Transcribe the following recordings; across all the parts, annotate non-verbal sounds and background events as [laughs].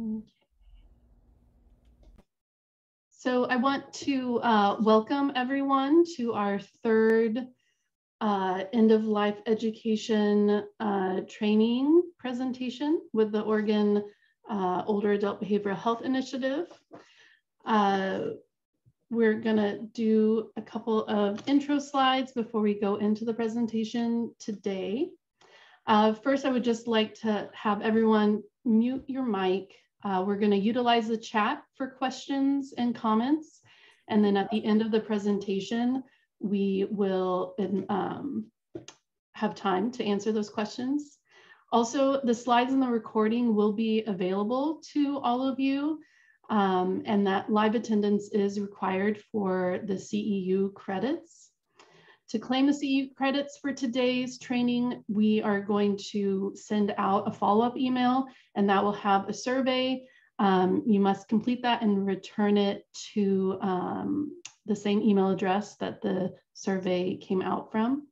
Okay. So I want to uh, welcome everyone to our third uh, end of life education uh, training presentation with the Oregon uh, Older Adult Behavioral Health Initiative. Uh, we're gonna do a couple of intro slides before we go into the presentation today. Uh, first, I would just like to have everyone mute your mic. Uh, we're gonna utilize the chat for questions and comments. And then at the end of the presentation, we will um, have time to answer those questions. Also, the slides and the recording will be available to all of you um, and that live attendance is required for the CEU credits. To claim the CEU credits for today's training, we are going to send out a follow-up email and that will have a survey. Um, you must complete that and return it to um, the same email address that the survey came out from.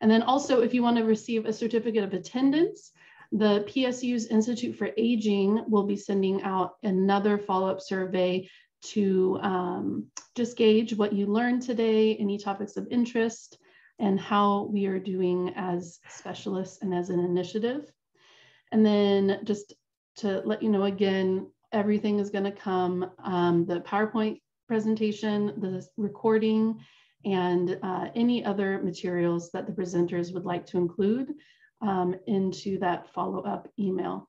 And then also, if you want to receive a certificate of attendance, the PSU's Institute for Aging will be sending out another follow-up survey to um, just gauge what you learned today, any topics of interest, and how we are doing as specialists and as an initiative. And then just to let you know again, everything is going to come, um, the PowerPoint presentation, the recording, and uh, any other materials that the presenters would like to include um, into that follow-up email.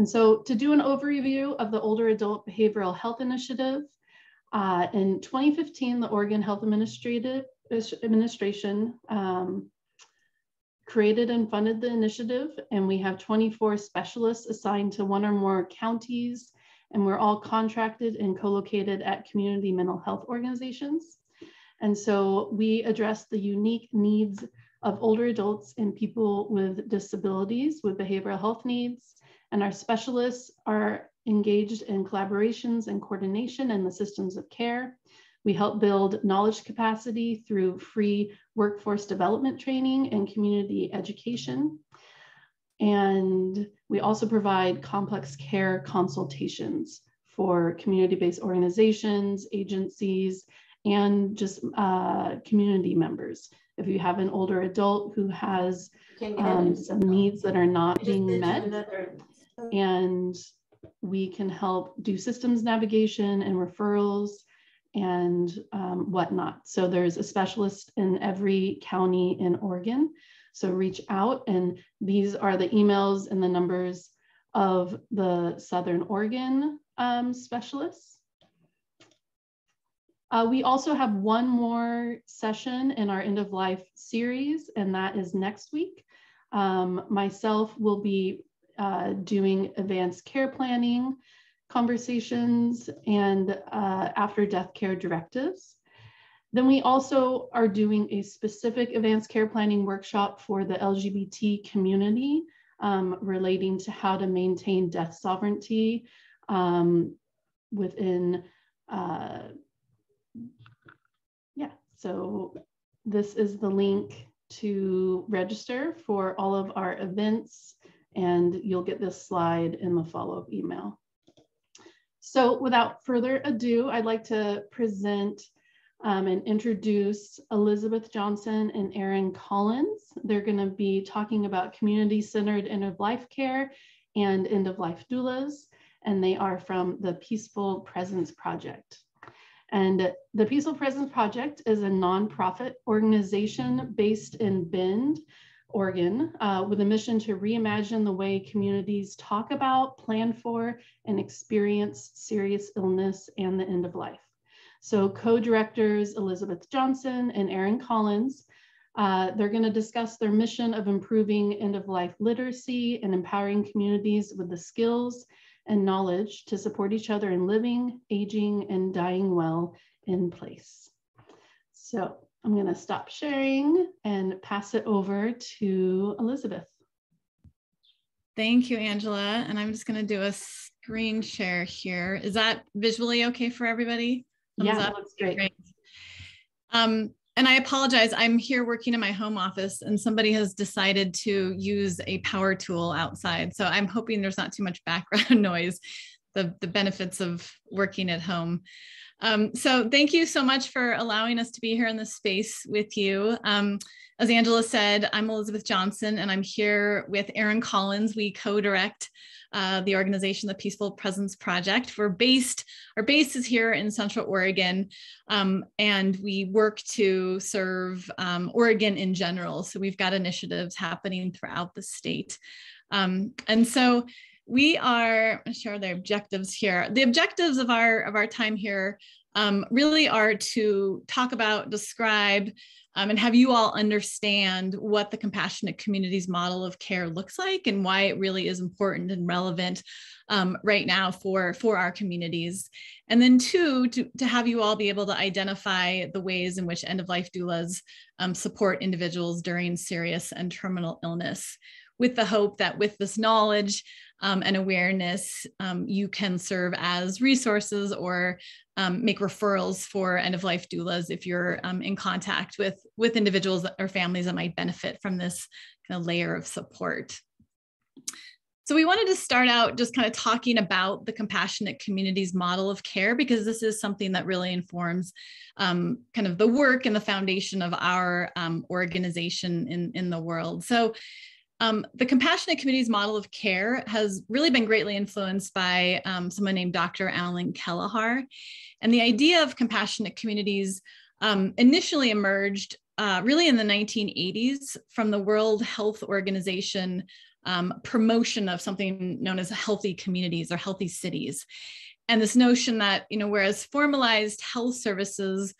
And so to do an overview of the Older Adult Behavioral Health Initiative, uh, in 2015, the Oregon Health Administration um, created and funded the initiative, and we have 24 specialists assigned to one or more counties, and we're all contracted and co-located at community mental health organizations. And so we address the unique needs of older adults and people with disabilities with behavioral health needs. And our specialists are engaged in collaborations and coordination in the systems of care. We help build knowledge capacity through free workforce development training and community education. And we also provide complex care consultations for community-based organizations, agencies, and just uh, community members if you have an older adult who has um, some needs that are not being met, and we can help do systems navigation and referrals and um, whatnot. So there's a specialist in every county in Oregon. So reach out, and these are the emails and the numbers of the Southern Oregon um, specialists. Uh, we also have one more session in our end of life series, and that is next week. Um, myself will be uh, doing advanced care planning conversations and uh, after death care directives. Then we also are doing a specific advanced care planning workshop for the LGBT community um, relating to how to maintain death sovereignty um, within uh, so this is the link to register for all of our events and you'll get this slide in the follow-up email. So without further ado, I'd like to present um, and introduce Elizabeth Johnson and Erin Collins. They're gonna be talking about community-centered end-of-life care and end-of-life doulas, and they are from the Peaceful Presence Project. And the Peaceful Presence Project is a nonprofit organization based in Bend, Oregon, uh, with a mission to reimagine the way communities talk about, plan for, and experience serious illness and the end of life. So co-directors Elizabeth Johnson and Erin Collins, uh, they're gonna discuss their mission of improving end-of-life literacy and empowering communities with the skills and knowledge to support each other in living, aging, and dying well in place. So I'm going to stop sharing and pass it over to Elizabeth. Thank you, Angela. And I'm just going to do a screen share here. Is that visually okay for everybody? Thumbs yeah, that looks great. great. Um, and I apologize. I'm here working in my home office, and somebody has decided to use a power tool outside. So I'm hoping there's not too much background [laughs] noise. The the benefits of working at home. Um, so thank you so much for allowing us to be here in this space with you. Um, as Angela said, I'm Elizabeth Johnson, and I'm here with Erin Collins. We co-direct uh, the organization, the Peaceful Presence Project. We're based, our base is here in Central Oregon, um, and we work to serve um, Oregon in general. So we've got initiatives happening throughout the state. Um, and so we are share the objectives here. The objectives of our of our time here um, really are to talk about, describe, um, and have you all understand what the compassionate communities model of care looks like and why it really is important and relevant um, right now for for our communities. And then two, to, to have you all be able to identify the ways in which end-of-life doulas um, support individuals during serious and terminal illness with the hope that with this knowledge um, and awareness, um, you can serve as resources or um, make referrals for end of life doulas if you're um, in contact with, with individuals or families that might benefit from this kind of layer of support. So we wanted to start out just kind of talking about the compassionate communities model of care because this is something that really informs um, kind of the work and the foundation of our um, organization in, in the world. So um, the compassionate communities model of care has really been greatly influenced by um, someone named Dr. Allan Kellehear. And the idea of compassionate communities um, initially emerged uh, really in the 1980s from the World Health Organization um, promotion of something known as healthy communities or healthy cities. And this notion that, you know, whereas formalized health services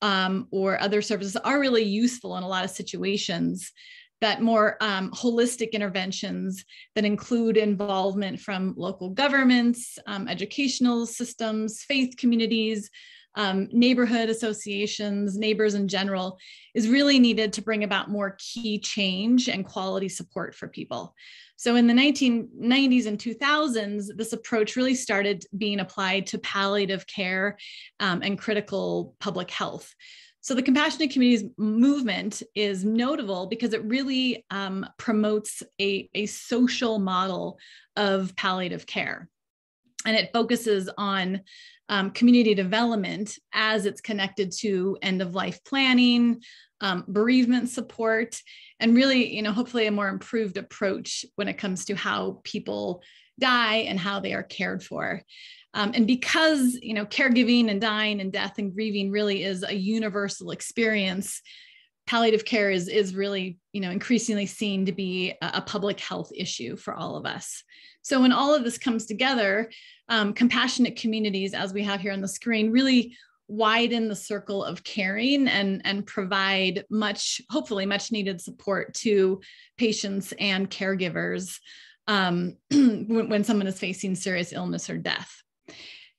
um, or other services are really useful in a lot of situations, that more um, holistic interventions that include involvement from local governments, um, educational systems, faith communities, um, neighborhood associations, neighbors in general, is really needed to bring about more key change and quality support for people. So in the 1990s and 2000s, this approach really started being applied to palliative care um, and critical public health. So the compassionate communities movement is notable because it really um, promotes a, a social model of palliative care. And it focuses on um, community development as it's connected to end of life planning, um, bereavement support, and really, you know, hopefully a more improved approach when it comes to how people die and how they are cared for. Um, and because you know caregiving and dying and death and grieving really is a universal experience, palliative care is is really you know increasingly seen to be a, public health issue for all of us. So when all of this comes together, um, compassionate communities, as we have here on the screen, really widen the circle of caring and and provide much hopefully much needed support to patients and caregivers um, [clears throat] when, when someone is facing serious illness or death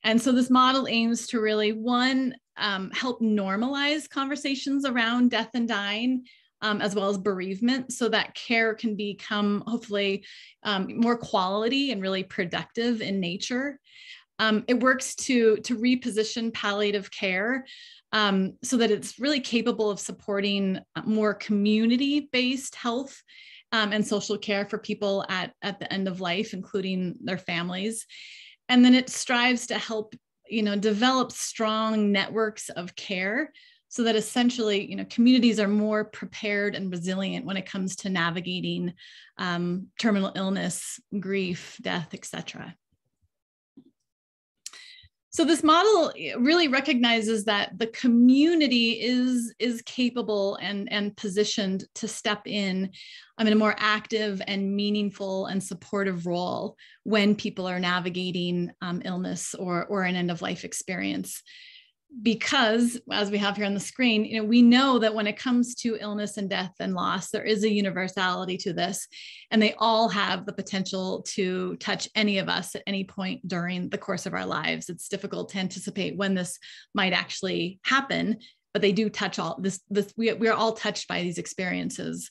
and so this model aims to really, one, um, help normalize conversations around death and dying, um, as well as bereavement, so that care can become hopefully um, more quality and really productive in nature. Um, it works to, to reposition palliative care um, so that it's really capable of supporting more community-based health um, and social care for people at, at the end of life, including their families and then it strives to help you know develop strong networks of care so that essentially you know communities are more prepared and resilient when it comes to navigating um, terminal illness grief death etc so this model really recognizes that the community is is capable and and positioned to step in um, in a more active and meaningful and supportive role when people are navigating um, illness or or an end of life experience because as we have here on the screen you know we know that when it comes to illness and death and loss there is a universality to this and they all have the potential to touch any of us at any point during the course of our lives. It's difficult to anticipate when this might actually happen but they do touch all this this we, we are all touched by these experiences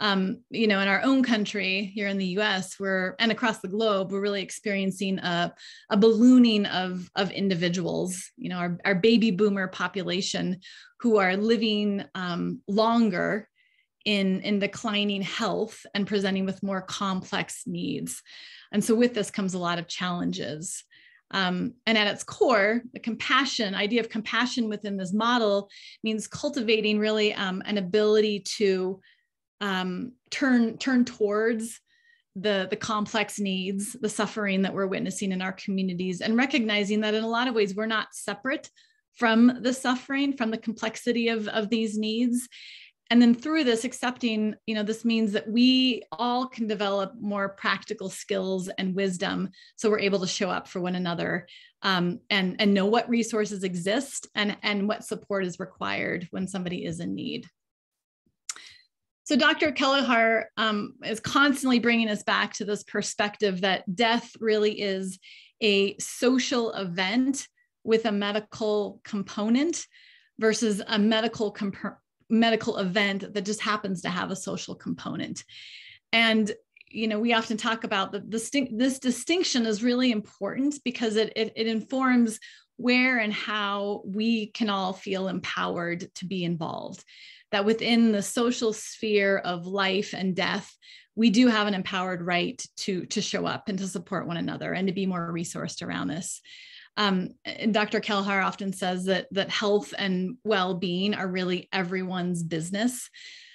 um, you know, in our own country here in the US, we're and across the globe, we're really experiencing a, a ballooning of, of individuals, you know, our, our baby boomer population who are living um, longer in, in declining health and presenting with more complex needs. And so with this comes a lot of challenges. Um, and at its core, the compassion idea of compassion within this model means cultivating really um, an ability to um, turn turn towards the the complex needs, the suffering that we're witnessing in our communities, and recognizing that in a lot of ways we're not separate from the suffering, from the complexity of, of these needs. And then through this, accepting, you know, this means that we all can develop more practical skills and wisdom so we're able to show up for one another um, and, and know what resources exist and, and what support is required when somebody is in need. So Dr. Kellehear um, is constantly bringing us back to this perspective that death really is a social event with a medical component versus a medical comp- medical event that just happens to have a social component. And you know, we often talk about the, the this distinction is really important because it, it, it informs where and how we can all feel empowered to be involved that within the social sphere of life and death, we do have an empowered right to, to show up and to support one another and to be more resourced around this. Um, and Dr. Kellehear often says that, that health and well-being are really everyone's business.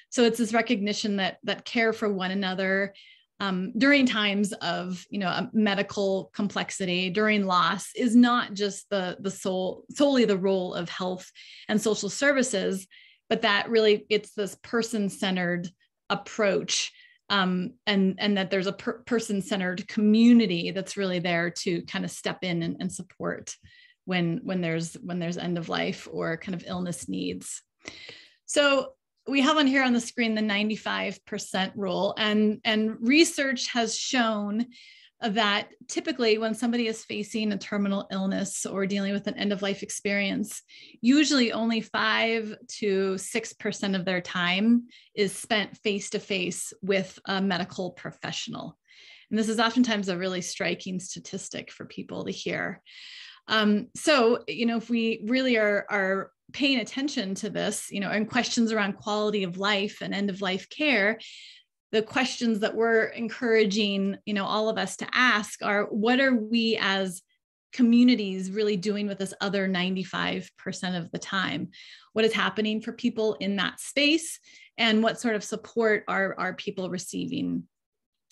So it's this recognition that, that care for one another um, during times of you know medical complexity during loss is not just the the sole solely the role of health and social services but that really it's this person-centered approach um, and and that there's a per- person-centered community that's really there to kind of step in and, and support when when there's when there's end of life or kind of illness needs. So we have on here on the screen the 95% rule and and research has shown that typically when somebody is facing a terminal illness or dealing with an end of life experience, usually only five to 6% of their time is spent face to face with a medical professional. And this is oftentimes a really striking statistic for people to hear. Um, so, you know, if we really are, are paying attention to this, you know, and questions around quality of life and end of life care, the questions that we're encouraging you know all of us to ask are what are we as communities really doing with this other 95% of the time? What is happening for people in that space? And what sort of support are, are people receiving?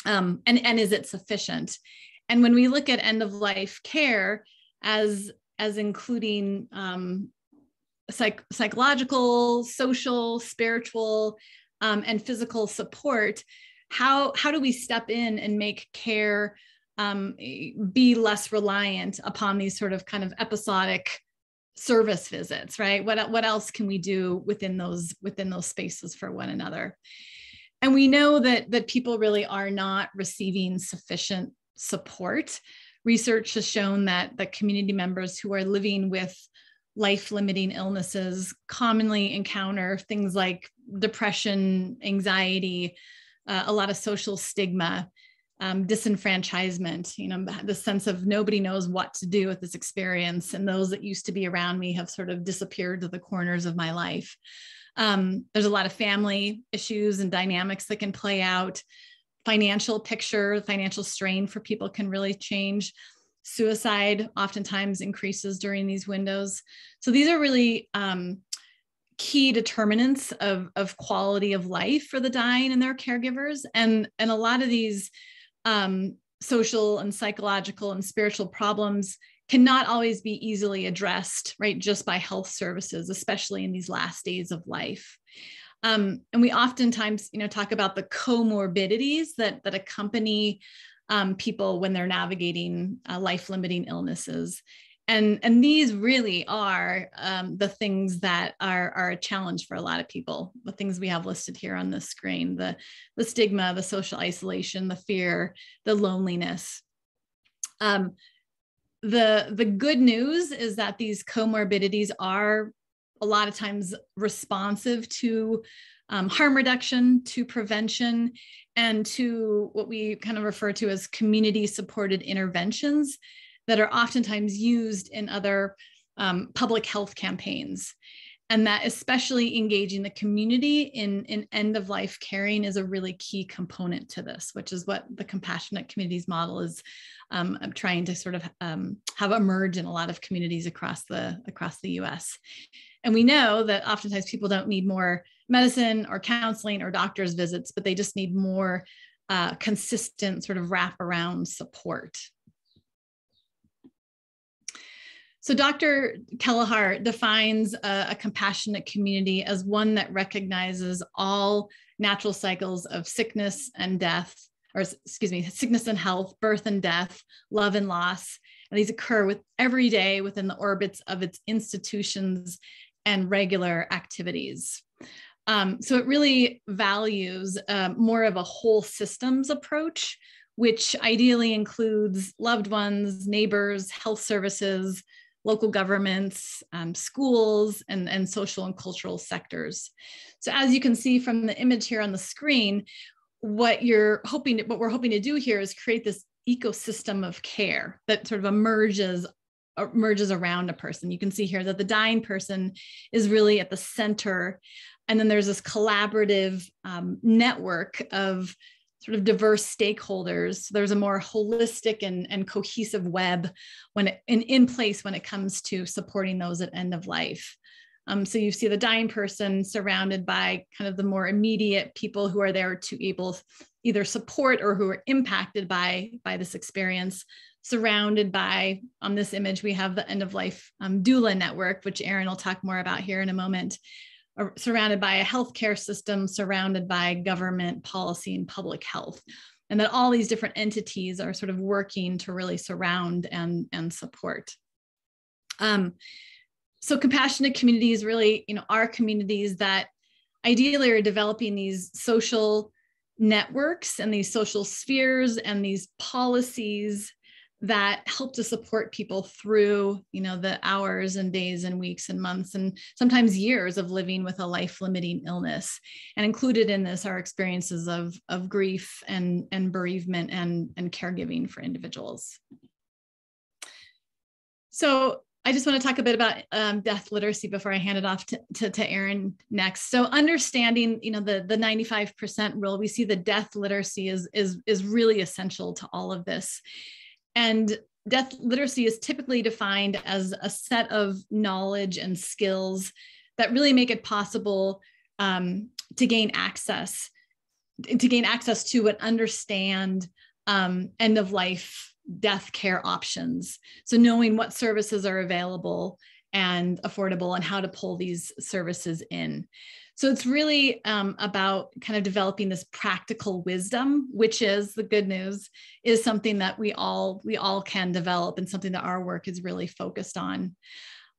Um, and, and is it sufficient? And when we look at end of life care as as including um, psych, psychological social spiritual um, and physical support, how how do we step in and make care um, be less reliant upon these sort of kind of episodic service visits, right? What what else can we do within those within those spaces for one another? And we know that that people really are not receiving sufficient support. Research has shown that the community members who are living with life limiting illnesses commonly encounter things like depression, anxiety, uh, a lot of social stigma, um, disenfranchisement, you know, the sense of nobody knows what to do with this experience. And those that used to be around me have sort of disappeared to the corners of my life. Um, there's a lot of family issues and dynamics that can play out. Financial picture, financial strain for people can really change suicide oftentimes increases during these windows. So these are really um, key determinants of, of quality of life for the dying and their caregivers. And, and a lot of these um, social and psychological and spiritual problems cannot always be easily addressed, right, just by health services, especially in these last days of life. Um, and we oftentimes, you know, talk about the comorbidities that that accompany um, people when they're navigating uh, life limiting illnesses. And, and these really are um, the things that are, are a challenge for a lot of people, the things we have listed here on the screen, the, the stigma, the social isolation, the fear, the loneliness. Um, the, the good news is that these comorbidities are a lot of times responsive to um, harm reduction to prevention and to what we kind of refer to as community supported interventions that are oftentimes used in other um, public health campaigns. And that especially engaging the community in, in end of life caring is a really key component to this which is what the compassionate communities model is um, trying to sort of um, have emerge in a lot of communities across the across the us and we know that oftentimes people don't need more medicine or counseling or doctor's visits but they just need more uh, consistent sort of wraparound support so, Dr. Kellehear defines a, a, compassionate community as one that recognizes all natural cycles of sickness and death, or excuse me, sickness and health, birth and death, love and loss. And these occur with every day within the orbits of its institutions and regular activities. Um, so it really values uh, more of a whole systems approach, which ideally includes loved ones, neighbors, health services, local governments, um, schools, and, and social and cultural sectors. So as you can see from the image here on the screen, what you're hoping, to, what we're hoping to do here is create this ecosystem of care that sort of emerges emerges around a person. You can see here that the dying person is really at the center. And then there's this collaborative um, network of sort of diverse stakeholders. So There's a more holistic and, and cohesive web when it, in, in place when it comes to supporting those at end of life. Um, so you see the dying person surrounded by kind of the more immediate people who are there to able either support or who are impacted by, by this experience. Surrounded by, on this image, we have the end of life um, doula network, which Erin will talk more about here in a moment surrounded by a healthcare system, surrounded by government policy and public health. And that all these different entities are sort of working to really surround and, and support. Um, so compassionate communities really, you know, are communities that ideally are developing these social networks and these social spheres and these policies that help to support people through you know the hours and days and weeks and months and sometimes years of living with a life limiting illness and included in this are experiences of of grief and and bereavement and and caregiving for individuals so I just want to talk a bit about um, death literacy before I hand it off to, to, to Erin next. So understanding, you know, the, the 95% rule, we see the death literacy is, is, is really essential to all of this. And death literacy is typically defined as a set of knowledge and skills that really make it possible um, to gain access to gain access to and understand um, end of life death care options. So knowing what services are available and affordable and how to pull these services in so it's really um, about kind of developing this practical wisdom, which is the good news, is something that we all we all can develop and something that our work is really focused on.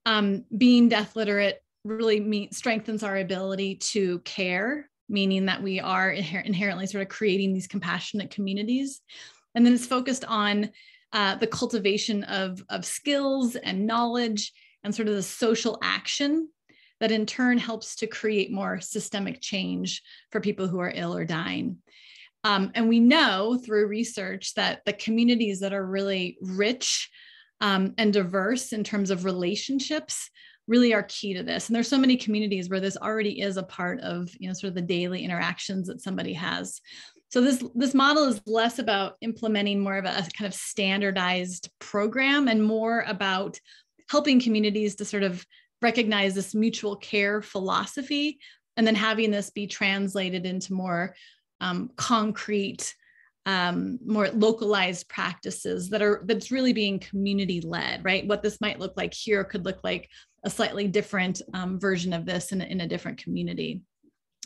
Um, being death literate really mean, strengthens our ability to care, meaning that we are inher- inherently sort of creating these compassionate communities. And then it's focused on uh, the cultivation of, of skills and knowledge and sort of the social action that in turn helps to create more systemic change for people who are ill or dying. Um, and we know through research that the communities that are really rich um, and diverse in terms of relationships really are key to this. And there's so many communities where this already is a part of, you know, sort of the daily interactions that somebody has. So this this model is less about implementing more of a, a kind of standardized program and more about helping communities to sort of recognize this mutual care philosophy and then having this be translated into more um, concrete um, more localized practices that are that's really being community led right? What this might look like here could look like a slightly different um, version of this in, in a different community.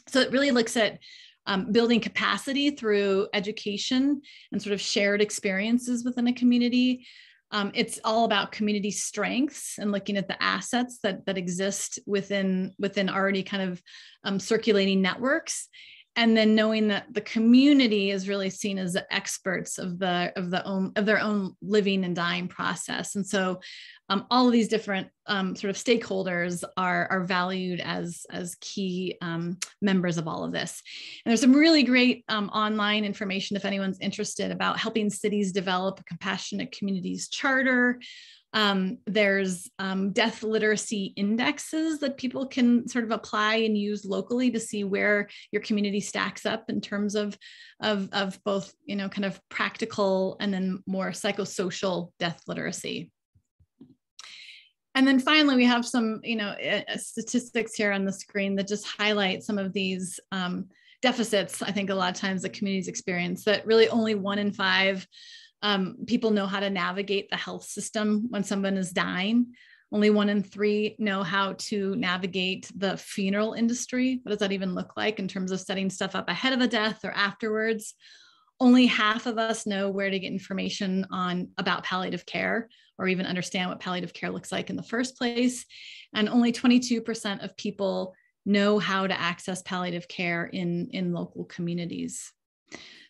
So it really looks at um, building capacity through education and sort of shared experiences within a community um, it's all about community strengths and looking at the assets that that exist within within already kind of um, circulating networks and then knowing that the community is really seen as the experts of the of the own of their own living and dying process and so um, all of these different um, sort of stakeholders are, are valued as, as key um, members of all of this. And there's some really great um, online information if anyone's interested about helping cities develop a compassionate communities charter. Um, there's um, death literacy indexes that people can sort of apply and use locally to see where your community stacks up in terms of, of, of both, you know, kind of practical and then more psychosocial death literacy. And then finally, we have some, you know, statistics here on the screen that just highlight some of these um, deficits. I think a lot of times the communities experience that really only one in five um, people know how to navigate the health system when someone is dying. Only one in three know how to navigate the funeral industry. What does that even look like in terms of setting stuff up ahead of a death or afterwards? Only half of us know where to get information on about palliative care or even understand what palliative care looks like in the first place. And only 22% of people know how to access palliative care in, in local communities.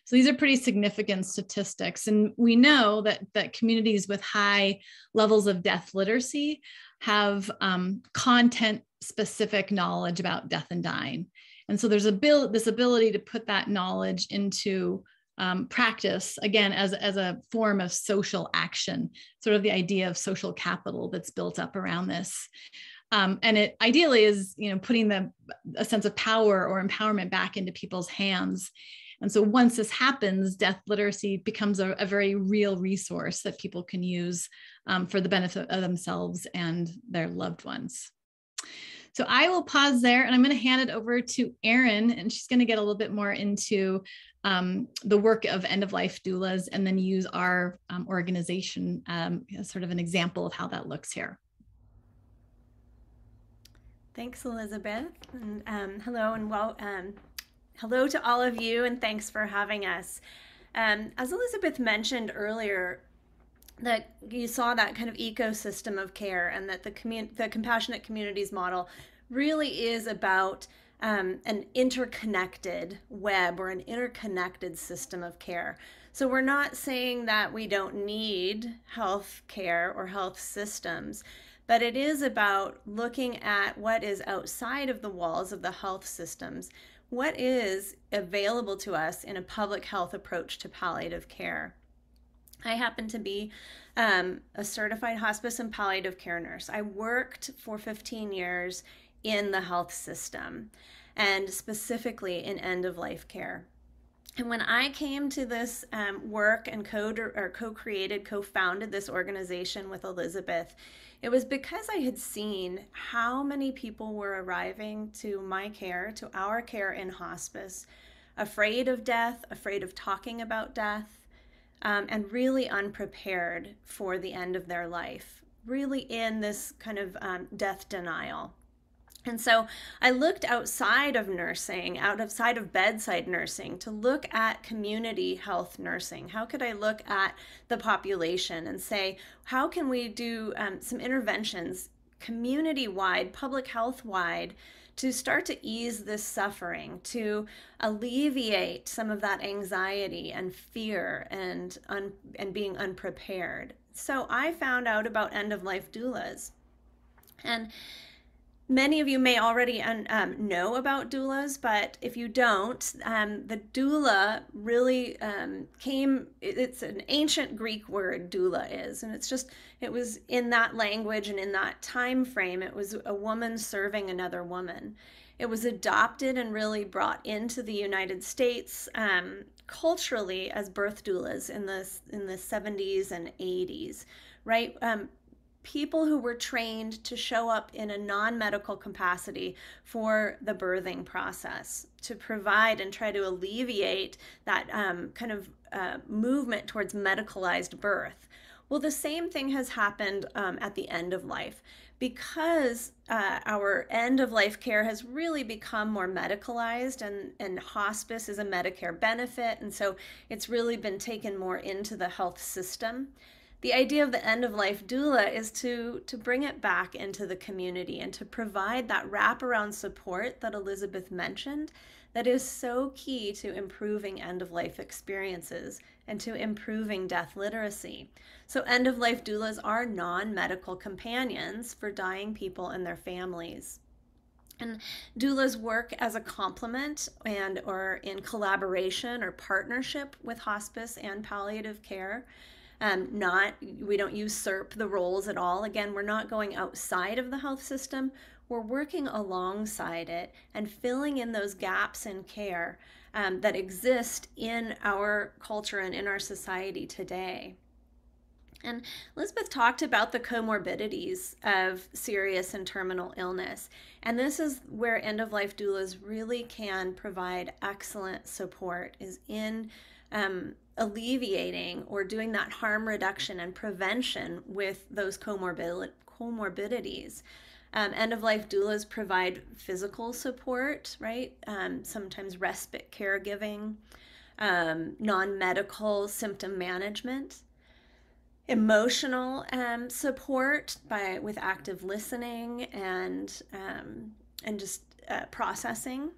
So these are pretty significant statistics. And we know that, that communities with high levels of death literacy have um, content specific knowledge about death and dying. And so there's a bill, this ability to put that knowledge into um, practice again as, as a form of social action sort of the idea of social capital that's built up around this um, and it ideally is you know putting the a sense of power or empowerment back into people's hands and so once this happens death literacy becomes a, a very real resource that people can use um, for the benefit of themselves and their loved ones so I will pause there and I'm going to hand it over to Erin, and she's going to get a little bit more into um, the work of end of life doulas and then use our um, organization um, as sort of an example of how that looks here. Thanks, Elizabeth. And um, hello and well, um, hello to all of you, and thanks for having us. Um, as Elizabeth mentioned earlier, that you saw that kind of ecosystem of care, and that the commun- the compassionate communities model really is about um, an interconnected web or an interconnected system of care. So we're not saying that we don't need health care or health systems, but it is about looking at what is outside of the walls of the health systems. What is available to us in a public health approach to palliative care? I happen to be um, a certified hospice and palliative care nurse. I worked for 15 years in the health system and specifically in end of life care. And when I came to this um, work and co co-created, co-founded this organization with Elizabeth, it was because I had seen how many people were arriving to my care, to our care in hospice, afraid of death, afraid of talking about death, um, and really unprepared for the end of their life, really in this kind of um, death denial. And so I looked outside of nursing, outside of side of bedside nursing, to look at community health nursing. How could I look at the population and say, how can we do um, some interventions community wide, public health wide? To start to ease this suffering, to alleviate some of that anxiety and fear and, un- and being unprepared. So I found out about end of life doulas. And Many of you may already um, know about doulas, but if you don't, um, the doula really um, came, it's an ancient Greek word, doula is, and it's just, it was in that language and in that time frame, it was a woman serving another woman. It was adopted and really brought into the United States um, culturally as birth doulas in the, in the 70s and 80s, right? People who were trained to show up in a non medical capacity for the birthing process to provide and try to alleviate that um, kind of uh, movement towards medicalized birth. Well, the same thing has happened um, at the end of life. Because uh, our end of life care has really become more medicalized, and, and hospice is a Medicare benefit, and so it's really been taken more into the health system the idea of the end of life doula is to to bring it back into the community and to provide that wraparound support that Elizabeth mentioned that is so key to improving end of life experiences and to improving death literacy. So, end of life doulas are non medical companions for dying people and their families. And doulas work as a complement and or in collaboration or partnership with hospice and palliative care. Um, not we don't usurp the roles at all. Again, we're not going outside of the health system. We're working alongside it and filling in those gaps in care um, that exist in our culture and in our society today. And Elizabeth talked about the comorbidities of serious and terminal illness. And this is where end of life doulas really can provide excellent support, is in um, alleviating or doing that harm reduction and prevention with those comorbid- comorbidities. Um, end of life doulas provide physical support, right? Um, sometimes respite caregiving, um, non medical symptom management, emotional um, support by with active listening and um, and just uh, processing,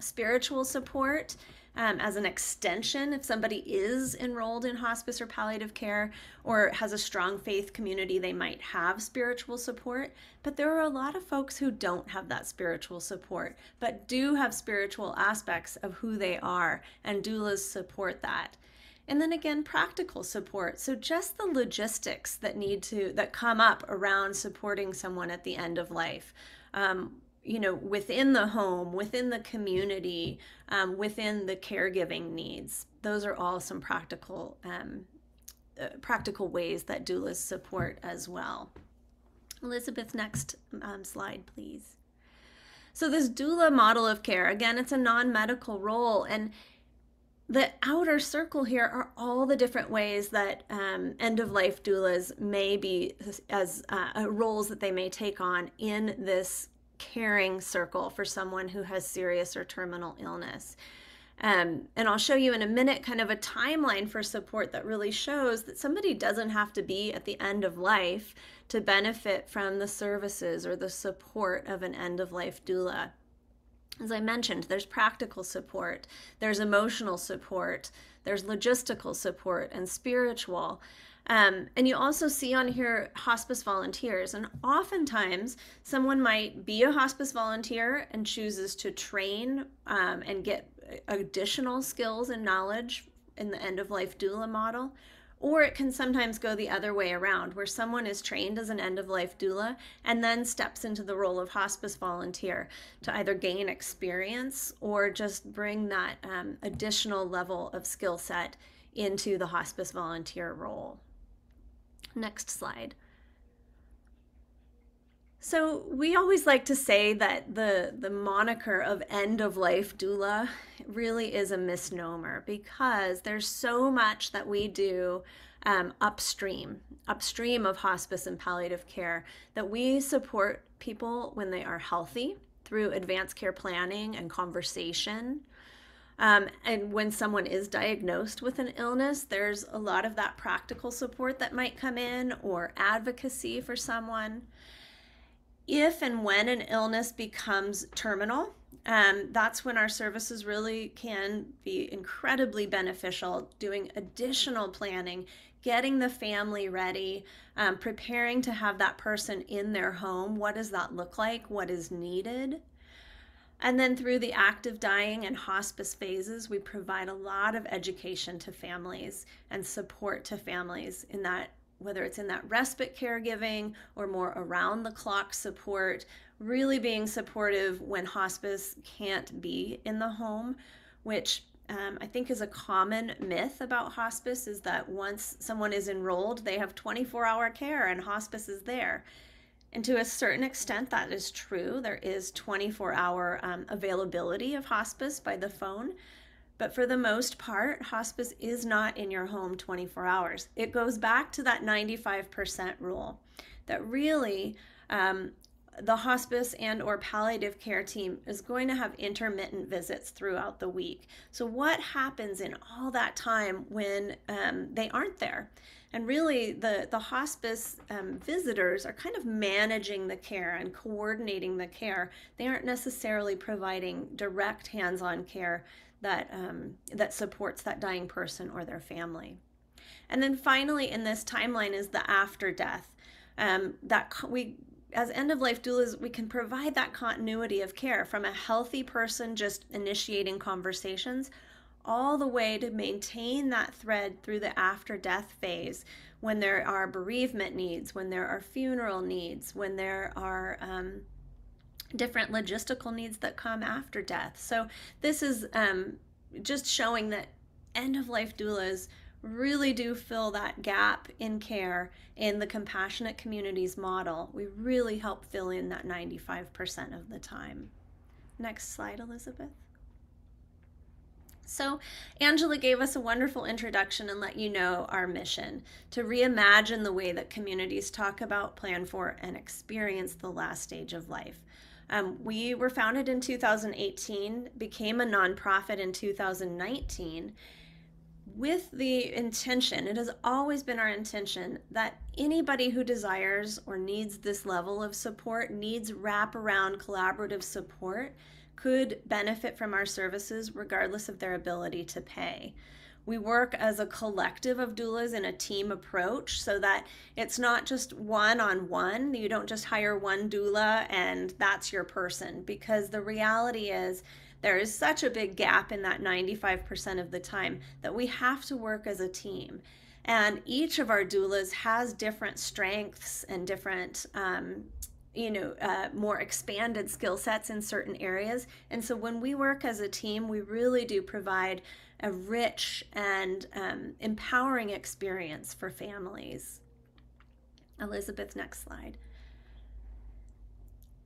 spiritual support um, as an extension if somebody is enrolled in hospice or palliative care or has a strong faith community they might have spiritual support. But there are a lot of folks who don't have that spiritual support but do have spiritual aspects of who they are and doulas support that. And then again practical support. So just the logistics that need to that come up around supporting someone at the end of life. Um, you know within the home within the community um, within the caregiving needs. Those are all some practical um, uh, practical ways that doulas support as well. Elizabeth next um, slide please. So this doula model of care again it's a non-medical role and the outer circle here are all the different ways that um, end of life doulas may be as uh, roles that they may take on in this caring circle for someone who has serious or terminal illness. Um, and I'll show you in a minute kind of a timeline for support that really shows that somebody doesn't have to be at the end of life to benefit from the services or the support of an end of life doula. As I mentioned, there's practical support, there's emotional support, there's logistical support, and spiritual. Um, and you also see on here hospice volunteers. And oftentimes, someone might be a hospice volunteer and chooses to train um, and get additional skills and knowledge in the end of life doula model. Or it can sometimes go the other way around, where someone is trained as an end of life doula and then steps into the role of hospice volunteer to either gain experience or just bring that um, additional level of skill set into the hospice volunteer role. Next slide. So we always like to say that the the moniker of end of life doula really is a misnomer because there's so much that we do um, upstream, upstream of hospice and palliative care that we support people when they are healthy through advanced care planning and conversation um, and when someone is diagnosed with an illness, there's a lot of that practical support that might come in or advocacy for someone. If and when an illness becomes terminal, um, that's when our services really can be incredibly beneficial, doing additional planning, getting the family ready, um, preparing to have that person in their home. What does that look like? What is needed? And then through the active dying and hospice phases, we provide a lot of education to families and support to families in that, whether it's in that respite caregiving or more around the clock support, really being supportive when hospice can't be in the home, which um, I think is a common myth about hospice is that once someone is enrolled, they have 24 hour care and hospice is there. And to a certain extent, that is true. There is 24 hour um, availability of hospice by the phone. But for the most part, hospice is not in your home 24 hours. It goes back to that 95% rule that really um, the hospice and or palliative care team is going to have intermittent visits throughout the week so what happens in all that time when um, they aren't there and really the the hospice um, visitors are kind of managing the care and coordinating the care. They aren't necessarily providing direct hands-on care that um, that supports that dying person or their family. And then finally in this timeline is the after death. Um, that we as end of life doulas, we can provide that continuity of care from a healthy person just initiating conversations all the way to maintain that thread through the after death phase when there are bereavement needs, when there are funeral needs, when there are um, different logistical needs that come after death. So, this is um, just showing that end of life doulas really do fill that gap in care in the compassionate communities model. We really help fill in that 95% of the time. Next slide, Elizabeth. So, Angela gave us a wonderful introduction and let you know our mission to reimagine the way that communities talk about, plan for, and experience the last stage of life. Um, we were founded in 2018, became a nonprofit in 2019, with the intention, it has always been our intention that anybody who desires or needs this level of support, needs wraparound collaborative support, could benefit from our services regardless of their ability to pay. We work as a collective of doulas in a team approach so that it's not just one on one. You don't just hire one doula and that's your person, because the reality is there is such a big gap in that 95% of the time that we have to work as a team. And each of our doulas has different strengths and different, um, you know, uh, more expanded skill sets in certain areas. And so when we work as a team, we really do provide a rich and um, empowering experience for families. Elizabeth, next slide.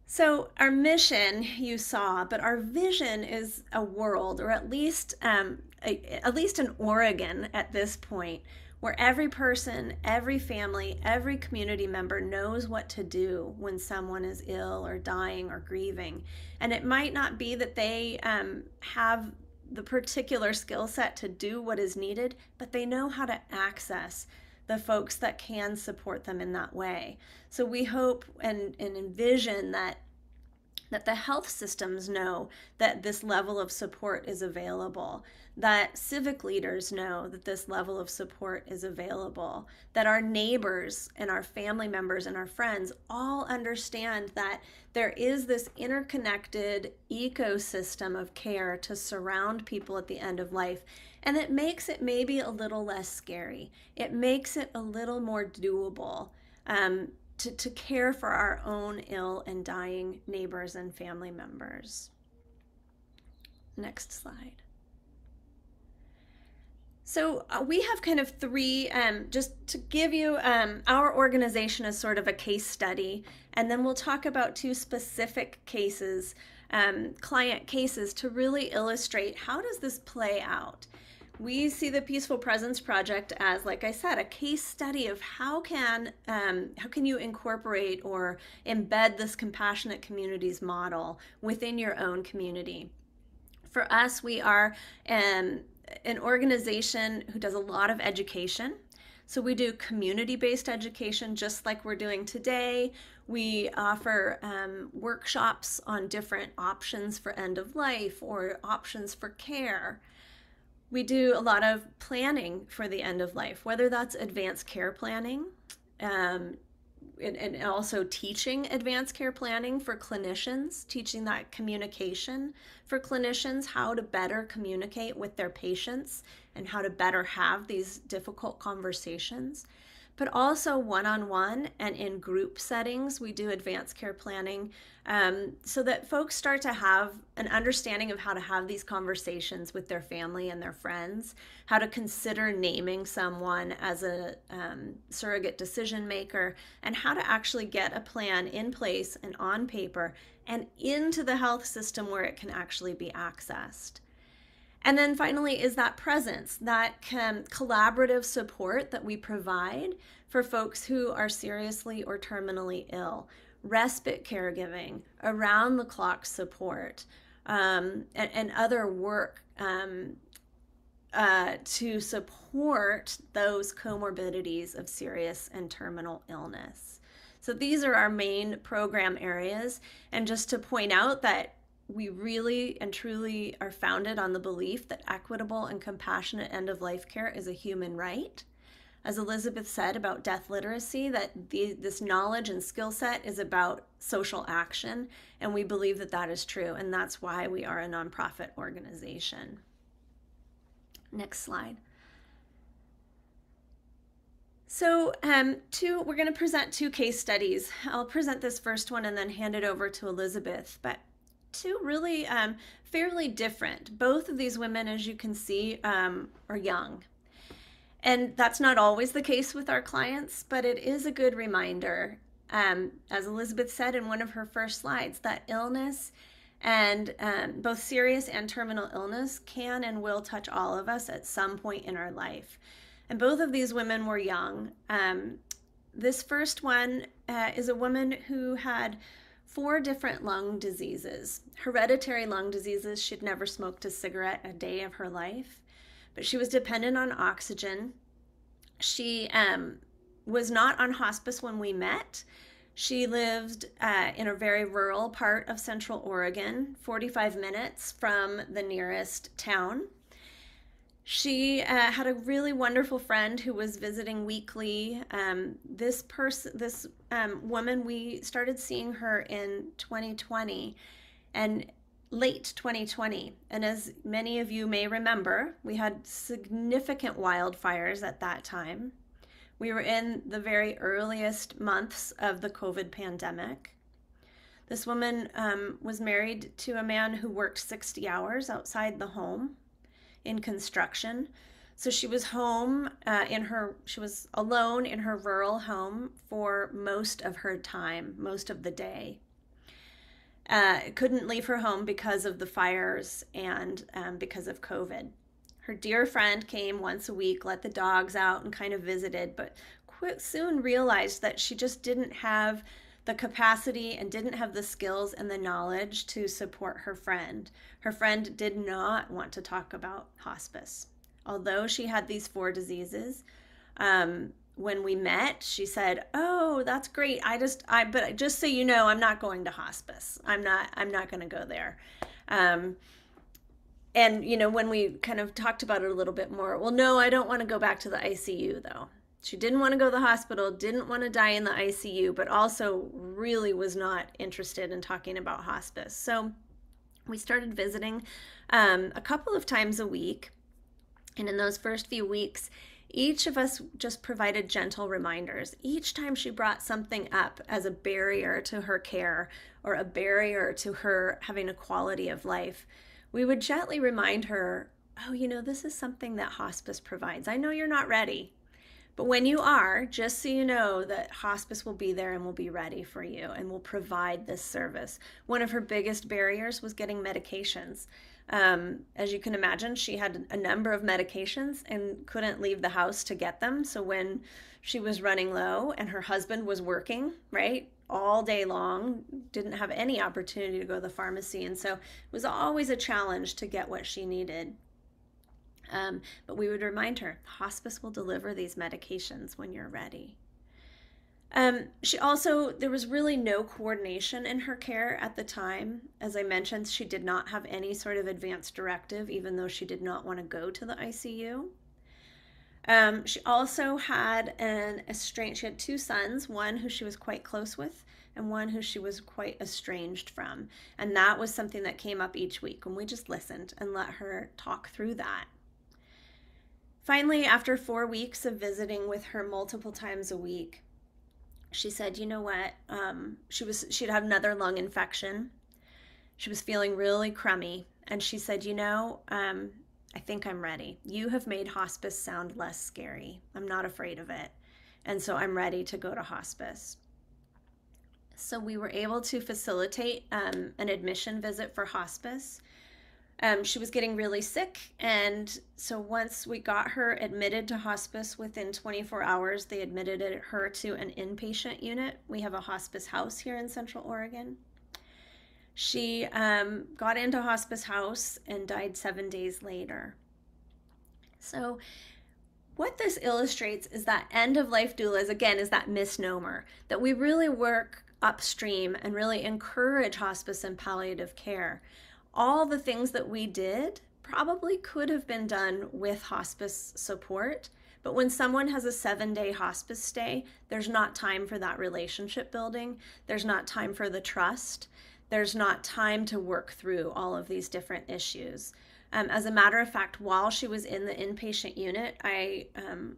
So, our mission you saw, but our vision is a world, or at least, um, a, at least in Oregon at this point, where every person, every family, every community member knows what to do when someone is ill or dying or grieving. And it might not be that they um, have the particular skill set to do what is needed, but they know how to access the folks that can support them in that way. So we hope and, and envision that that the health systems know that this level of support is available, that civic leaders know that this level of support is available, that our neighbors and our family members and our friends all understand that there is this interconnected ecosystem of care to surround people at the end of life and it makes it maybe a little less scary. It makes it a little more doable um, to, to care for our own ill and dying neighbors and family members. Next slide. So uh, we have kind of three, um, just to give you um, our organization as sort of a case study, and then we'll talk about two specific cases, um, client cases, to really illustrate how does this play out we see the peaceful presence project as like i said a case study of how can um, how can you incorporate or embed this compassionate communities model within your own community. For us we are um, an organization who does a lot of education. So we do community-based education just like we're doing today. We offer um, workshops on different options for end of life or options for care we do a lot of planning for the end of life, whether that's advanced care planning, um, and, and, also teaching advanced care planning for clinicians, teaching that communication for clinicians, how to better communicate with their patients and how to better have these difficult conversations but also one on one and in group settings. We do advanced care planning um, so that folks start to have an understanding of how to have these conversations with their family and their friends, how to consider naming someone as a um, surrogate decision maker, and how to actually get a plan in place and on paper and into the health system where it can actually be accessed. And then finally is that presence, that collaborative support that we provide for folks who are seriously or terminally ill. respite caregiving, around the clock support, um, and, and, other work um, uh, to support those comorbidities of serious and terminal illness. So these are our main program areas. And just to point out that we really and truly are founded on the belief that equitable and compassionate end of life care is a human right. As Elizabeth said about death literacy, that the, this knowledge and skill set is about social action, and we believe that that is true, and that's why we are a nonprofit organization. Next slide. So, um, two, we're going to present two case studies. I'll present this first one and then hand it over to Elizabeth. But two really um, fairly different. Both of these women, as you can see, um, are young. And that's not always the case with our clients, but it is a good reminder, um, as Elizabeth said in one of her first slides, that illness and um, both serious and terminal illness can and will touch all of us at some point in our life. And both of these women were young. Um, this first one uh, is a woman who had four different lung diseases hereditary lung diseases. She'd never smoked a cigarette a day of her life, but she was dependent on oxygen. She um, was not on hospice when we met. She lived uh, in a very rural part of Central Oregon, 45 minutes from the nearest town. She uh, had a really wonderful friend who was visiting weekly. Um, this person, this um, woman, we started seeing her in 2020 and late 2020. And as many of you may remember, we had significant wildfires at that time. We were in the very earliest months of the COVID pandemic. This woman um, was married to a man who worked 60 hours outside the home in construction. So she was home uh, in her, she was alone in her rural home for most of her time, most of the day. Uh, couldn't leave her home because of the fires and um, because of COVID. Her dear friend came once a week, let the dogs out, and kind of visited, but soon realized that she just didn't have the capacity and didn't have the skills and the knowledge to support her friend. Her friend did not want to talk about hospice. Although she had these four diseases, um, when we met, she said, "Oh, that's great. I just, I, but just so you know, I'm not going to hospice. I'm not, I'm not going to go there." Um, and you know when we kind of talked about it a little bit more well no i don't want to go back to the icu though she didn't want to go to the hospital didn't want to die in the icu but also really was not interested in talking about hospice so we started visiting um, a couple of times a week and in those first few weeks each of us just provided gentle reminders. Each time she brought something up as a barrier to her care or a barrier to her having a quality of life, we would gently remind her, oh, you know, this is something that hospice provides. I know you're not ready, but when you are, just so you know that hospice will be there and will be ready for you and will provide this service. One of her biggest barriers was getting medications. Um, as you can imagine, she had a number of medications and couldn't leave the house to get them. So when she was running low and her husband was working, right? all day long, didn't have any opportunity to go to the pharmacy. And so it was always a challenge to get what she needed. Um, but we would remind her hospice will deliver these medications when you're ready. Um, she also, there was really no coordination in her care at the time. As I mentioned, she did not have any sort of advance directive, even though she did not want to go to the ICU. Um, she also had an estranged, she had two sons, one who she was quite close with and one who she was quite estranged from. And that was something that came up each week when we just listened and let her talk through that. Finally, after four weeks of visiting with her multiple times a week, she said, "You know what? Um, she was she'd had another lung infection. She was feeling really crummy, and she said, "You know, um, I think I'm ready. You have made hospice sound less scary. I'm not afraid of it. And so I'm ready to go to hospice. So we were able to facilitate um, an admission visit for hospice. Um, she was getting really sick. And so once we got her admitted to hospice within 24 hours, they admitted her to an inpatient unit. We have a hospice house here in Central Oregon. She um, got into hospice house and died seven days later. So, what this illustrates is that end of life doulas, again, is that misnomer that we really work upstream and really encourage hospice and palliative care all the things that we did probably could have been done with hospice support. But when someone has a seven day hospice stay, there's not time for that relationship building. There's not time for the trust. There's not time to work through all of these different issues. Um, as a matter of fact, while she was in the inpatient unit, I um,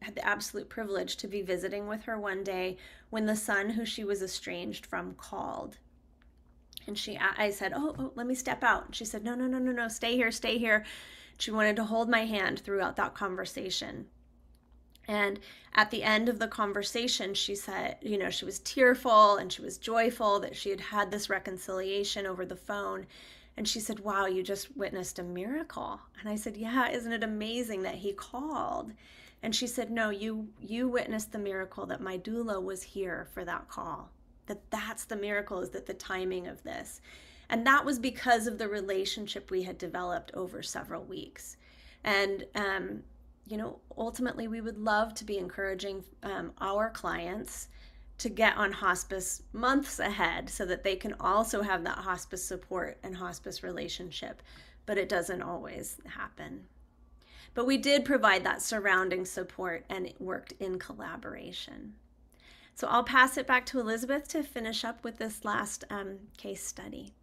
had the absolute privilege to be visiting with her one day when the son who she was estranged from called and she, I said, oh, oh, let me step out. She said, no, no, no, no, no, stay here, stay here. She wanted to hold my hand throughout that conversation. And at the end of the conversation, she said, you know, she was tearful and she was joyful that she had had this reconciliation over the phone. And she said, Wow, you just witnessed a miracle. And I said, Yeah, isn't it amazing that he called? And she said, No, you you witnessed the miracle that my doula was here for that call that that's the miracle is that the timing of this. And that was because of the relationship we had developed over several weeks. And um, you know ultimately we would love to be encouraging um, our clients to get on hospice months ahead so that they can also have that hospice support and hospice relationship but it doesn't always happen. But we did provide that surrounding support and it worked in collaboration so I'll pass it back to Elizabeth to finish up with this last um, case study.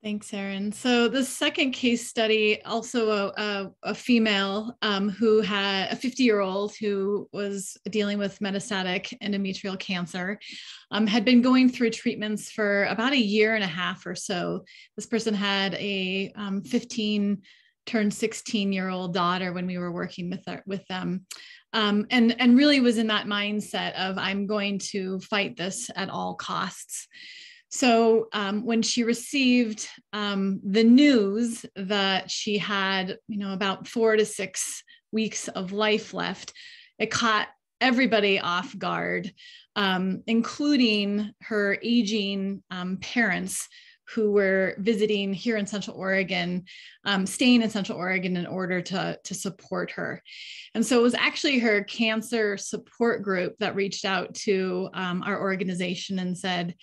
Thanks, Erin. So the second case study, also a, a, a female um, who had a 50-year-old who was dealing with metastatic endometrial cancer, um, had been going through treatments for about a year and a half or so. This person had a um, 15 turned 16 year old daughter when we were working with, our, with them um, and and really was in that mindset of I'm going to fight this at all costs. So um, when she received um, the news that she had, you know, about four to six weeks of life left, it caught everybody off guard, um, including her aging um, parents who were visiting here in Central Oregon, um, staying in Central Oregon in order to, to support her. And so it was actually her cancer support group that reached out to um, our organization and said,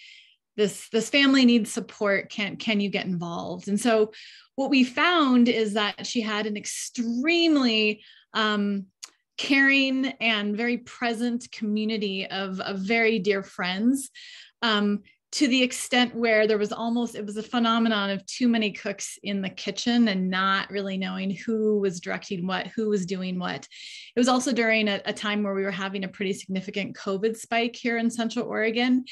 this, this family needs support. Can, can you get involved? And so what we found is that she had an extremely um, caring and very present community of, of very dear friends um, to the extent where there was almost it was a phenomenon of too many cooks in the kitchen and not really knowing who was directing what who was doing what. It was also during a, a time where we were having a pretty significant covid spike here in central oregon.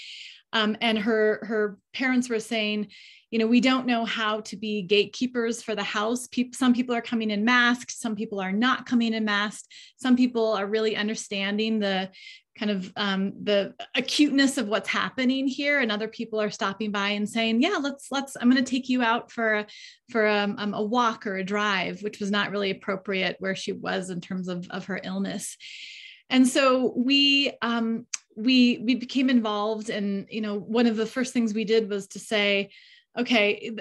Um, and her her parents were saying you know we don't know how to be gatekeepers for the house. People, some people are coming in masked some people are not coming in masked. Some people are really understanding the kind of um, the acuteness of what's happening here and other people are stopping by and saying yeah let's let's i'm going to take you out for for a, um, um, a walk or a drive which was not really appropriate where she was in terms of, of her illness. And so we um, we we became involved and you know one of the first things we did was to say okay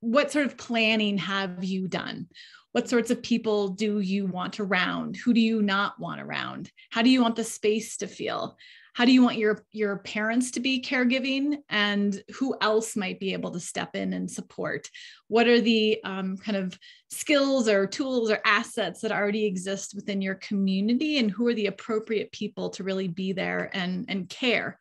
what sort of planning have you done? What sorts of people do you want around? Who do you not want around? How do you want the space to feel? How do you want your your parents to be caregiving? And who else might be able to step in and support? What are the um, kind of skills or tools or assets that already exist within your community and who are the appropriate people to really be there and and care?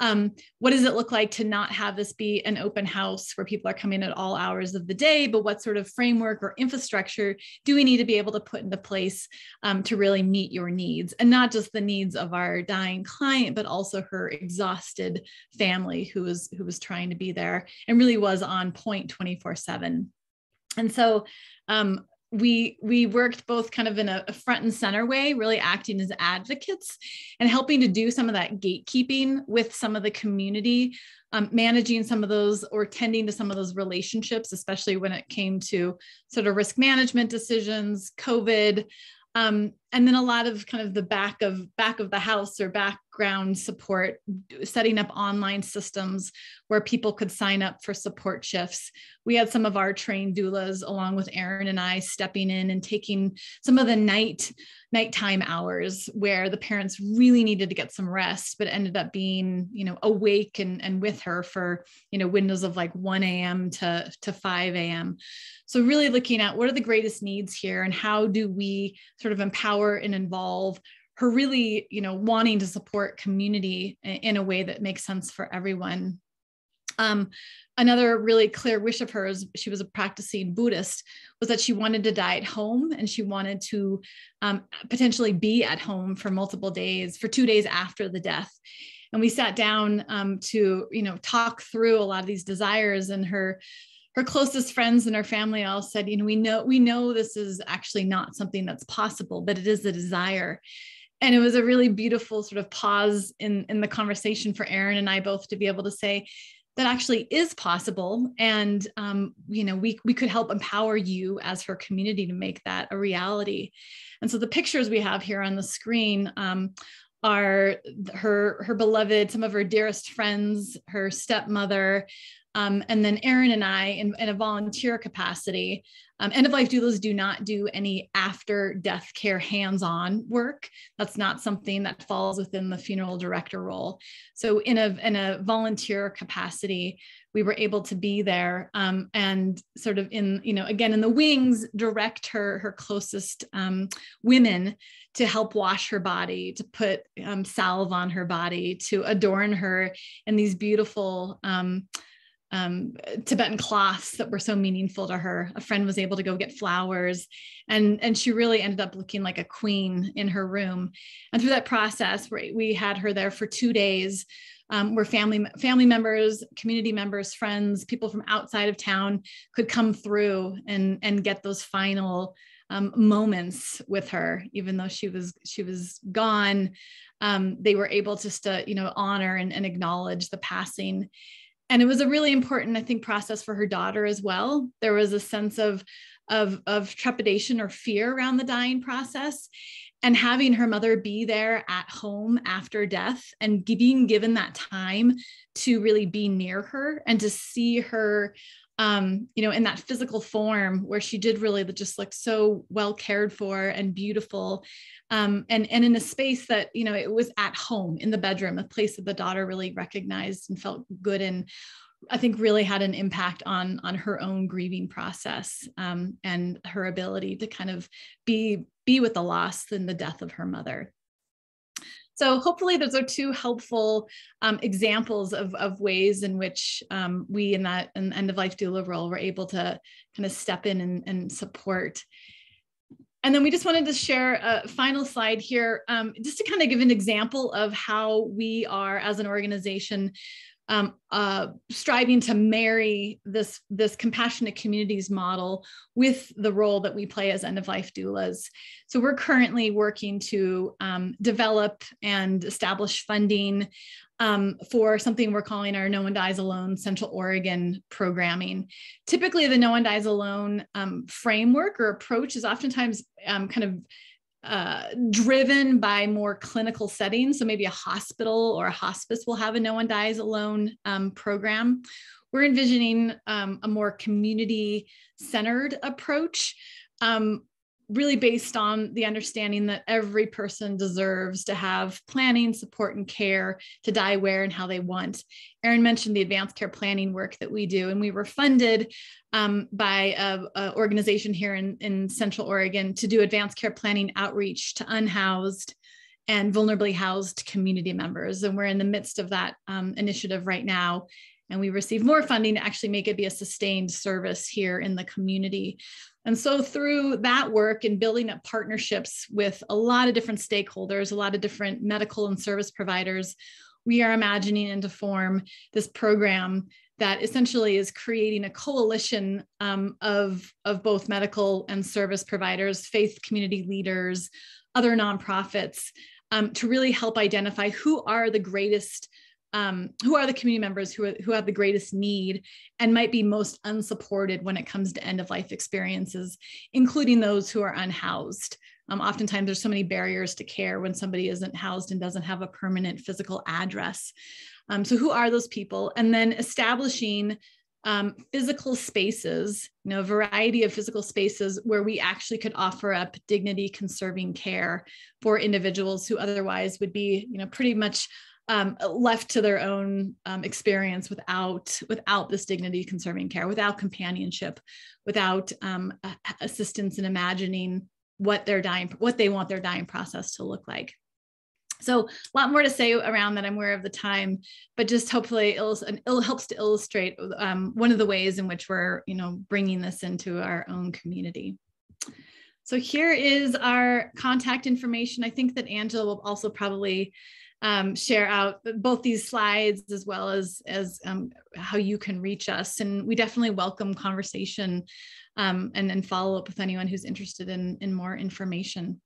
Um, what does it look like to not have this be an open house where people are coming at all hours of the day, but what sort of framework or infrastructure do we need to be able to put into place um, to really meet your needs? And not just the needs of our dying client, but also her exhausted family who was who was trying to be there and really was on point 24 7. And so um, we we worked both kind of in a, front and center way really acting as advocates and helping to do some of that gatekeeping with some of the community um, managing some of those or tending to some of those relationships, especially when it came to sort of risk management decisions, COVID, um, and then a lot of kind of the back of back of the house or background support setting up online systems where people could sign up for support shifts we had some of our trained doulas along with Erin and I stepping in and taking some of the night nighttime hours where the parents really needed to get some rest, but ended up being, you know, awake and, and with her for, you know, windows of like 1 a.m. to, to 5 a.m. So really looking at what are the greatest needs here and how do we sort of empower and involve her really, you know, wanting to support community in a way that makes sense for everyone. Um, another really clear wish of hers, she was a practicing Buddhist, was that she wanted to die at home and she wanted to um, potentially be at home for multiple days, for two days after the death. And we sat down um, to, you know, talk through a lot of these desires and her her closest friends and her family all said, you know, we know we know this is actually not something that's possible, but it is a desire. And it was a really beautiful sort of pause in in the conversation for Erin and I both to be able to say, that actually is possible and um, you know we, we could help empower you as her community to make that a reality and so the pictures we have here on the screen um, are her her beloved some of her dearest friends her stepmother um, and then Erin and I, in, in a volunteer capacity, um, end of life doulas do not do any after death care hands on work. That's not something that falls within the funeral director role. So, in a, in a volunteer capacity, we were able to be there um, and sort of in, you know, again, in the wings, direct her, her closest um, women to help wash her body, to put um, salve on her body, to adorn her in these beautiful um, Tibetan cloths that were so meaningful to her. A friend was able to go get flowers, and and she really ended up looking like a queen in her room. And through that process, we, we had her there for two days, um, where family family members, community members, friends, people from outside of town could come through and and get those final um, moments with her, even though she was she was gone. Um, they were able just to you know honor and, and acknowledge the passing and it was a really important i think process for her daughter as well. There was a sense of of of trepidation or fear around the dying process and having her mother be there at home after death and being given that time to really be near her and to see her um, you know, in that physical form where she did really just look so well cared for and beautiful. Um, and, and in a space that, you know, it was at home in the bedroom, a place that the daughter really recognized and felt good in. I think really had an impact on on her own grieving process um, and her ability to kind of be be with the loss and the death of her mother. So hopefully those are two helpful um, examples of, of ways in which um, we in that in end of life doula role were able to kind of step in and, and support. And then we just wanted to share a final slide here, um, just to kind of give an example of how we are as an organization um, uh, striving to marry this, this compassionate communities model with the role that we play as end of life doulas. So we're currently working to um, develop and establish funding um, for something we're calling our No One Dies Alone Central Oregon programming. Typically, the No One Dies Alone um, framework or approach is oftentimes um, kind of uh, driven by more clinical settings. So maybe a hospital or a hospice will have a No One Dies Alone um, program. We're envisioning um, a more community centered approach. Um, really based on the understanding that every person deserves to have planning, support, and care to die where and how they want. Erin mentioned the advanced care planning work that we do, and we were funded um, by an organization here in, in Central Oregon to do advanced care planning outreach to unhoused and vulnerably housed community members. And we're in the midst of that um, initiative right now. And we receive more funding to actually make it be a sustained service here in the community. And so, through that work and building up partnerships with a lot of different stakeholders, a lot of different medical and service providers, we are imagining and to form this program that essentially is creating a coalition um, of, of both medical and service providers, faith community leaders, other nonprofits um, to really help identify who are the greatest um, who are the community members who, are, who have the greatest need and might be most unsupported when it comes to end of life experiences, including those who are unhoused. Um, oftentimes, there's so many barriers to care when somebody isn't housed and doesn't have a permanent physical address. Um, so, who are those people? And then establishing um, physical spaces, you know, a variety of physical spaces where we actually could offer up dignity conserving care for individuals who otherwise would be, you know, pretty much um, left to their own um, experience without without this dignity conserving care, without companionship, without um, assistance in imagining what their dying what they want their dying process to look like. So a lot more to say around that. I'm aware of the time, but just hopefully it helps to illustrate um, one of the ways in which we're you know bringing this into our own community. So here is our contact information. I think that Angela will also probably um, share out both these slides as well as as um, how you can reach us. And we definitely welcome conversation um, and, and follow up with anyone who's interested in, in more information.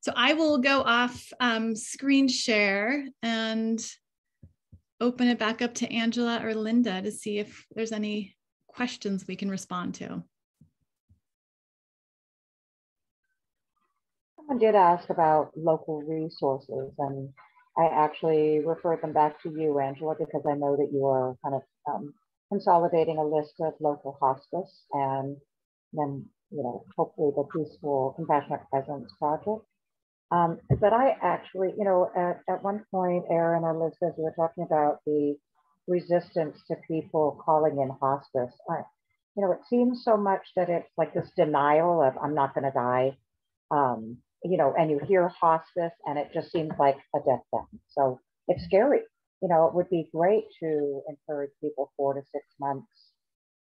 So I will go off um, screen share and open it back up to Angela or Linda to see if there's any questions we can respond to. Someone did ask about local resources and I actually referred them back to you, Angela, because I know that you are kind of um, consolidating a list of local hospice and then, you know, hopefully the Peaceful Compassionate Presence Project. Um, but I actually, you know, at, at one point, Erin or Elizabeth, you were talking about the resistance to people calling in hospice. I, you know, it seems so much that it's like this denial of I'm not going to die. Um, you know, and you hear hospice and it just seems like a death sentence. So it's scary. You know, it would be great to encourage people four to six months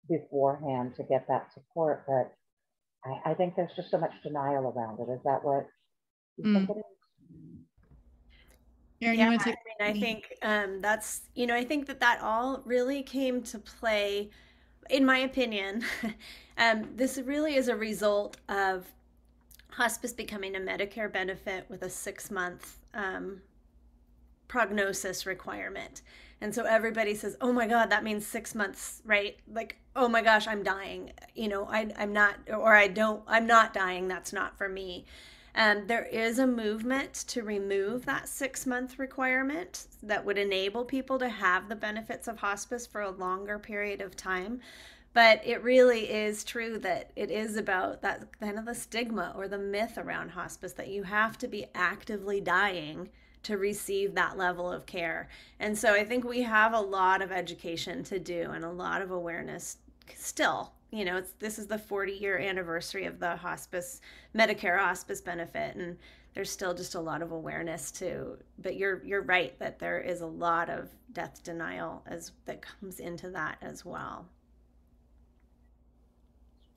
beforehand to get that support. But I, I think there's just so much denial around it. Is that what you mm. think it is? Erin, yeah, I mean, I think um, that's, you know, I think that that all really came to play, in my opinion. [laughs] um, this really is a result of hospice becoming a Medicare benefit with a six month um, prognosis requirement. And so everybody says, oh my God, that means six months, right? Like, oh my gosh, I'm dying. You know, I, I'm not, or I don't, I'm not dying. That's not for me. And there is a movement to remove that six month requirement that would enable people to have the benefits of hospice for a longer period of time. But it really is true that it is about that kind of the stigma or the myth around hospice that you have to be actively dying to receive that level of care. And so I think we have a lot of education to do and a lot of awareness still. You know, it's this is the 40 year anniversary of the hospice Medicare hospice benefit and there's still just a lot of awareness to but you're you're right that there is a lot of death denial as that comes into that as well.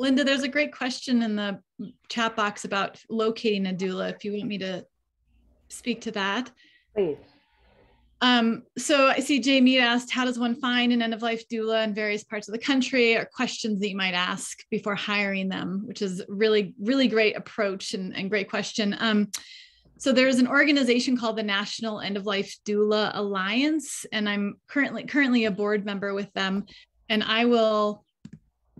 Linda, there's a great question in the chat box about locating a doula. If you want me to speak to that. Please. Um, so I see Jamie asked, how does one find an end of life doula in various parts of the country or questions that you might ask before hiring them, which is really, really great approach and, and great question. Um, so there's an organization called the National End of Life Doula Alliance, and I'm currently currently a board member with them. And I will,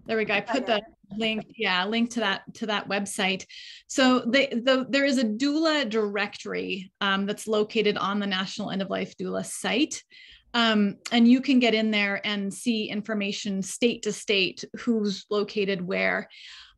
there we go. I put the link yeah link to that to that website so the, the there is a doula directory um, that's located on the national end of life doula site um, and you can get in there and see information state to state who's located where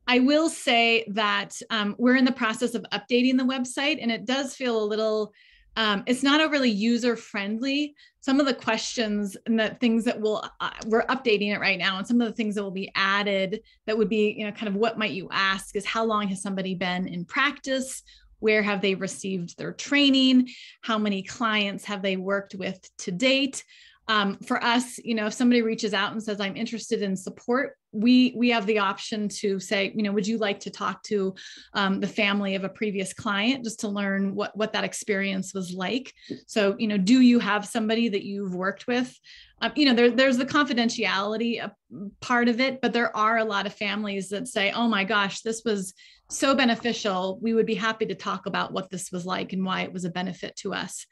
I will say that um, we're in the process of updating the website, and it does feel a little um, it's not overly user friendly. Some of the questions and the things that will uh, we're updating it right now, and some of the things that will be added that would be you know kind of what might you ask is how long has somebody been in practice? Where have they received their training? How many clients have they worked with to date? Um, for us, you know, if somebody reaches out and says, I'm interested in support we we have the option to say, you know, would you like to talk to um, the family of a previous client just to learn what what that experience was like? So, you know, do you have somebody that you've worked with? Um, you know, there, there's the confidentiality uh, part of it, but there are a lot of families that say, oh my gosh, this was so beneficial. We would be happy to talk about what this was like and why it was a benefit to us.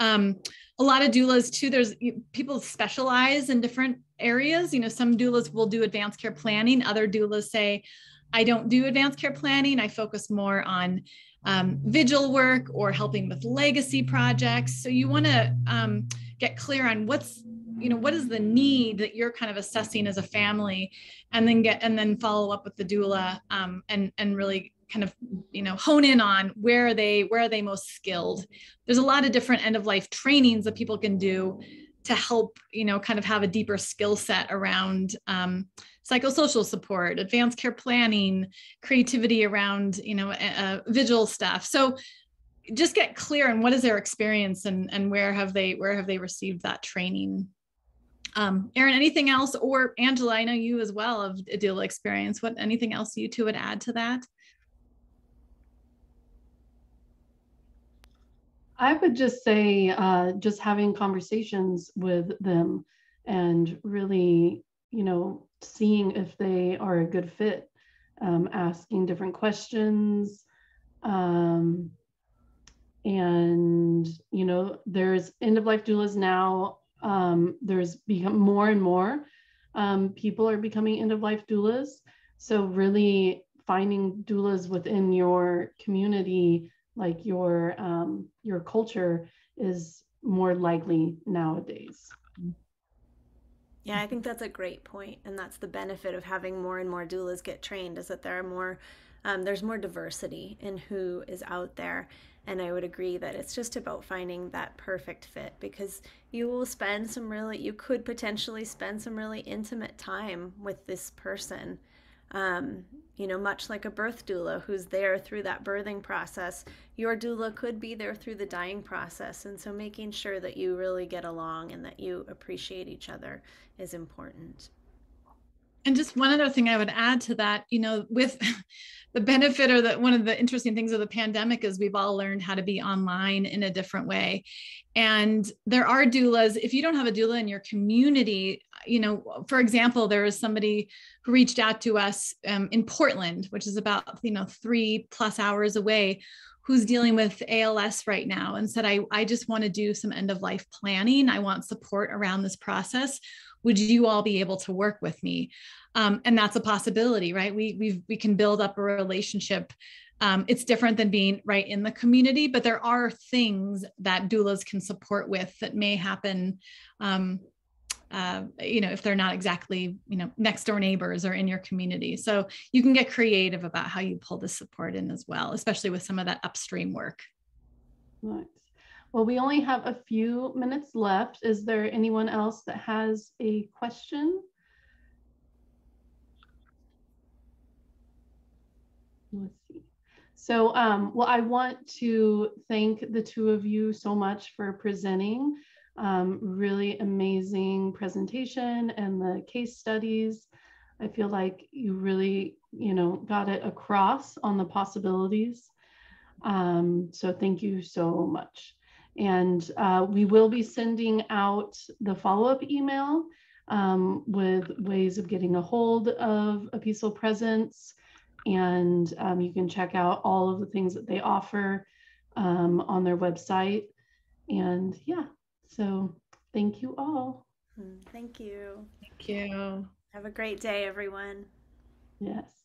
Um, a lot of doulas too, there's people specialize in different areas. You know, some doulas will do advanced care planning. Other doulas say, I don't do advanced care planning. I focus more on um, vigil work or helping with legacy projects. So you want to um, get clear on what's you know what is the need that you're kind of assessing as a family? And then get and then follow up with the doula um, and and really kind of you know hone in on where are they where are they most skilled? There's a lot of different end of life trainings that people can do to help you know kind of have a deeper skill set around um, psychosocial support advanced care planning creativity around you know uh, vigil stuff. So just get clear on what is their experience and and where have they where have they received that training um, Erin, anything else, or Angela, I know you as well of a doula experience. What anything else you two would add to that? I would just say uh, just having conversations with them and really, you know, seeing if they are a good fit, um, asking different questions. Um, and, you know, there's end of life doulas now um, there's become more and more um, people are becoming end of life doulas. So really finding doulas within your community, like your um, your culture, is more likely nowadays. Yeah, I think that's a great point, and that's the benefit of having more and more doulas get trained is that there are more, um, there's more diversity in who is out there, and I would agree that it's just about finding that perfect fit because you will spend some really, you could potentially spend some really intimate time with this person. Um, you know, much like a birth doula who's there through that birthing process, your doula could be there through the dying process. And so making sure that you really get along and that you appreciate each other is important. And just one other thing I would add to that, you know, with [laughs] the benefit or that one of the interesting things of the pandemic is we've all learned how to be online in a different way. And there are doulas. If you don't have a doula in your community, you know, for example, there was somebody who reached out to us um, in Portland, which is about, you know, three plus hours away, who's dealing with ALS right now and said, I, I just want to do some end of life planning. I want support around this process would you all be able to work with me? Um, and that's a possibility right? We we we can build up a relationship. Um, it's different than being right in the community but there are things that doulas can support with that may happen um, uh, you know if they're not exactly you know next door neighbors or in your community. So you can get creative about how you pull the support in as well especially with some of that upstream work. Nice well, we only have a few minutes left. Is there anyone else that has a question? Let's see. So, um, well, I want to thank the two of you so much for presenting. Um, really amazing presentation and the case studies. I feel like you really, you know, got it across on the possibilities. Um, so thank you so much. And uh, we will be sending out the follow-up email um, with ways of getting a hold of a peaceful presence. And um, you can check out all of the things that they offer um, on their website. And yeah, so thank you all. Hmm, thank you. Thank you. Have a great day, everyone. Yes.